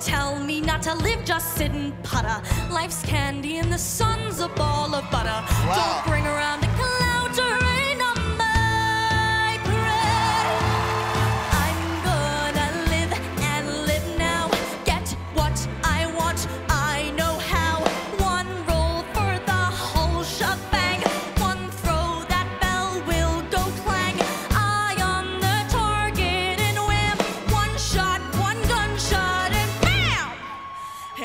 Tell me not to live, just sitting and putter. Life's candy and the sun's a ball.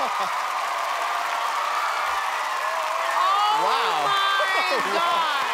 oh wow. my God.